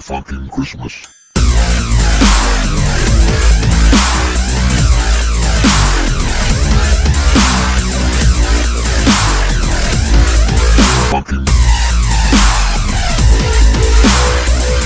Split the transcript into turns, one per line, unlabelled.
fucking Christmas.